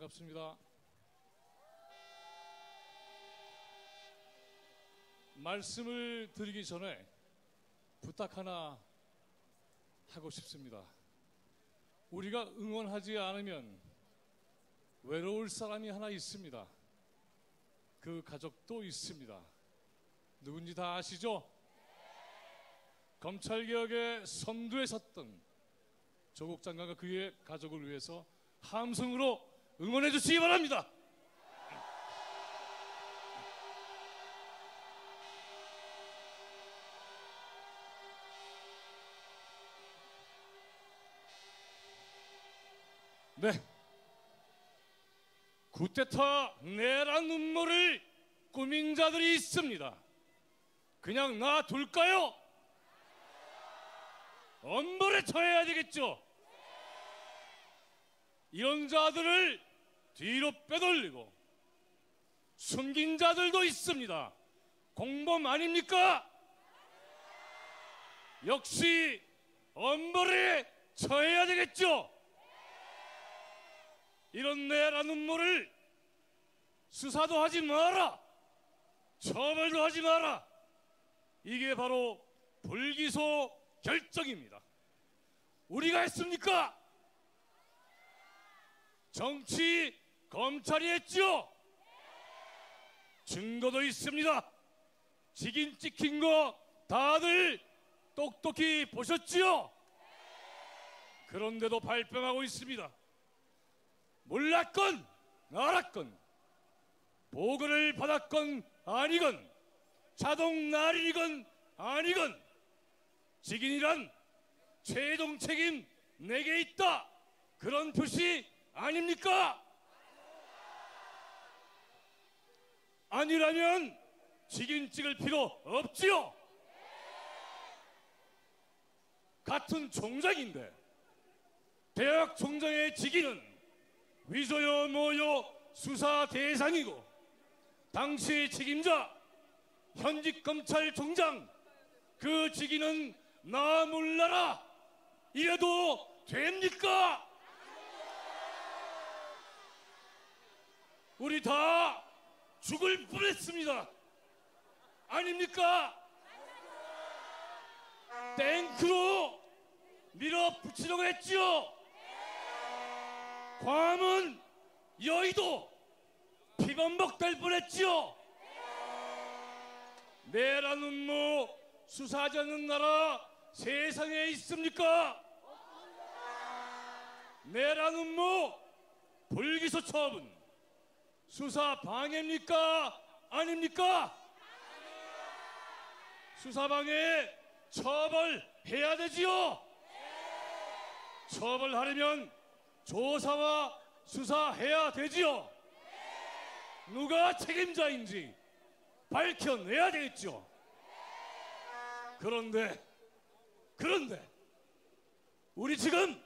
반갑습니다. 말씀을 드리기 전에 부탁 하나 하고 싶습니다. 우리가 응원하지 않으면 외로울 사람이 하나 있습니다. 그 가족도 있습니다. 누군지 다 아시죠? 검찰개혁의 선두에 섰던 조국 장관과 그의 가족을 위해서 함성으로 응원해 주시기 바랍니다. 네. 구테타 내란 눈물을 꾸민 자들이 있습니다. 그냥 놔둘까요? 엄벌에 처해야 되겠죠. 이런 자들을 뒤로 빼돌리고 숨긴 자들도 있습니다. 공범 아닙니까? 역시 엄벌에 처해야 되겠죠. 이런 내란 음모를 수사도 하지 마라. 처벌도 하지 마라. 이게 바로 불기소 결정입니다. 우리가 했습니까? 정치 검찰이 했죠. 증거도 있습니다. 직인 찍힌 거 다들 똑똑히 보셨지요? 그런데도 발뺌하고 있습니다. 몰랐건 알았건 보고를 받았건 아니건 자동 날이건 아니건 직인이란 최종 책임 내게 있다 그런 표시 아닙니까? 아니라면 직인 찍을 필요 없지요. 같은 총장인데 대학 총장의 직인은 위조요 뭐요 수사 대상이고 당시 책임자 현직 검찰총장 그 직위는 나 몰라라 이래도 됩니까? 우리 다 죽을 뻔했습니다. 아닙니까? 탱크로 밀어붙이려고 했지요. 괌은 여의도 피범벅 될 뻔했지요. 내란 음모 수사하지 않는 나라 세상에 있습니까? 내란 음모 불기소 처분 수사 방해입니까? 아닙니까? 수사 방해 처벌해야 되지요. 처벌하려면 조사와 수사해야 되지요. 누가 책임자인지 밝혀내야 되겠죠. 그런데, 그런데, 우리 지금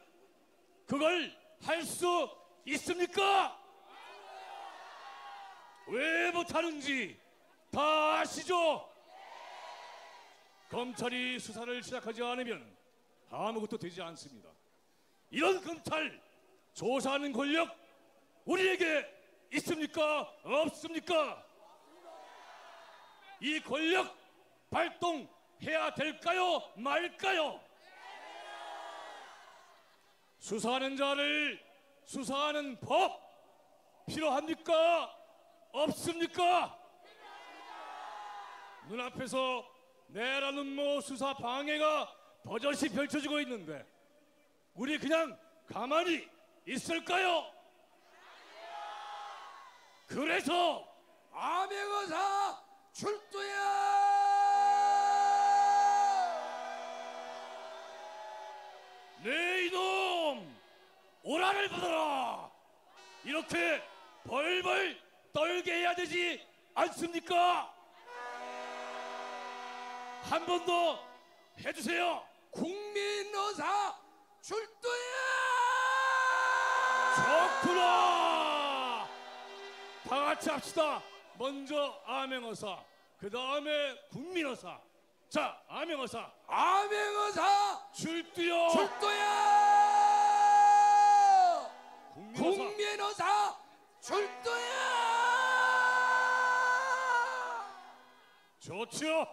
그걸 할 수 있습니까? 왜 못하는지 다 아시죠? 검찰이 수사를 시작하지 않으면 아무것도 되지 않습니다. 이런 검찰 조사하는 권력 우리에게 있습니까? 없습니까? 이 권력 발동해야 될까요? 말까요? 수사하는 자를 수사하는 법 필요합니까? 없습니까? 눈앞에서 내란 음모 수사 방해가 버젓이 펼쳐지고 있는데 우리 그냥 가만히 있을까요? 그래서 암행어사 출두야! 네 이놈 오라를 받아라 이렇게 벌벌 떨게 해야 되지 않습니까? 한 번 더 해주세요. 국민어사 출두야! 좋구나. 다 같이 합시다. 먼저 암행어사 그 다음에 국민어사. 자 암행어사. 암행어사 출두요. 출두야! 국민어사. 국민어사 그 렇지요.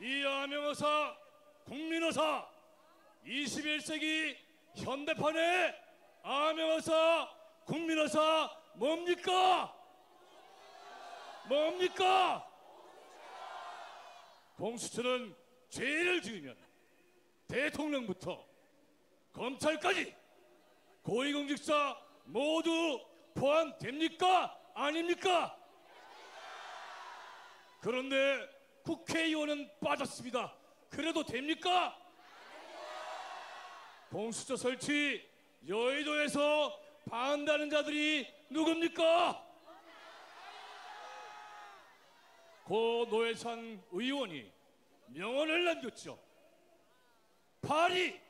이 암행어사, 국민어사, 21세기 현대판의 암행어사, 국민어사 뭡니까? 뭡니까? 공수처는 죄를 지으면 대통령부터 검찰까지 고위공직자 모두 포함됩니까? 아닙니까? 그런데 국회의원은 빠졌습니다. 그래도 됩니까? 공수처 설치 여의도에서 반대하는 자들이 누굽니까? 고 노회찬 의원이 명언을 남겼죠. 파리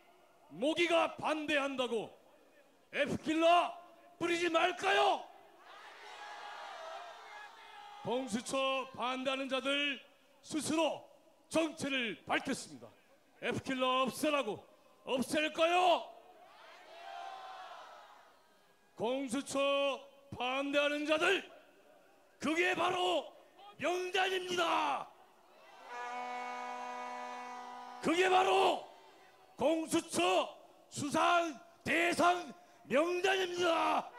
모기가 반대한다고 F킬러 뿌리지 말까요? 공수처 반대하는 자들 스스로 정체를 밝혔습니다. F킬러 없애라고 없앨까요? 공수처 반대하는 자들 그게 바로 명단입니다. 그게 바로 공수처 수상 대상 명단입니다.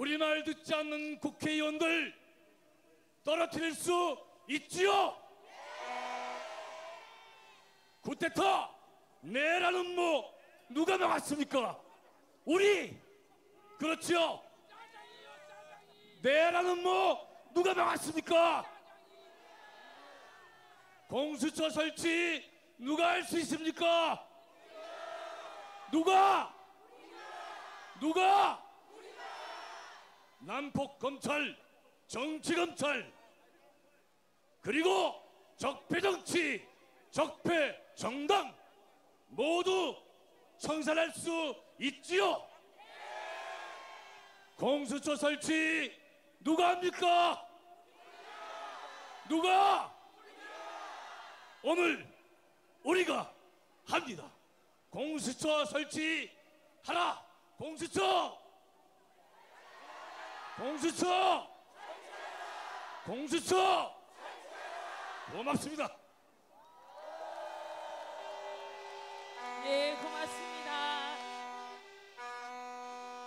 우리 말 듣지 않는 국회의원들 떨어뜨릴 수 있지요? 구테타 내라는 뭐 누가 막았습니까? 우리 그렇지요? 내라는 뭐 누가 막았습니까? 공수처 설치 누가 할 수 있습니까? 누가? 누가? 남폭 검찰, 정치 검찰, 그리고 적폐 정치, 적폐 정당 모두 청산할 수 있지요. 공수처 설치 누가 합니까? 누가? 오늘 우리가 합니다. 공수처 설치 하라. 공수처 공수처! 공수처! 고맙습니다. 예,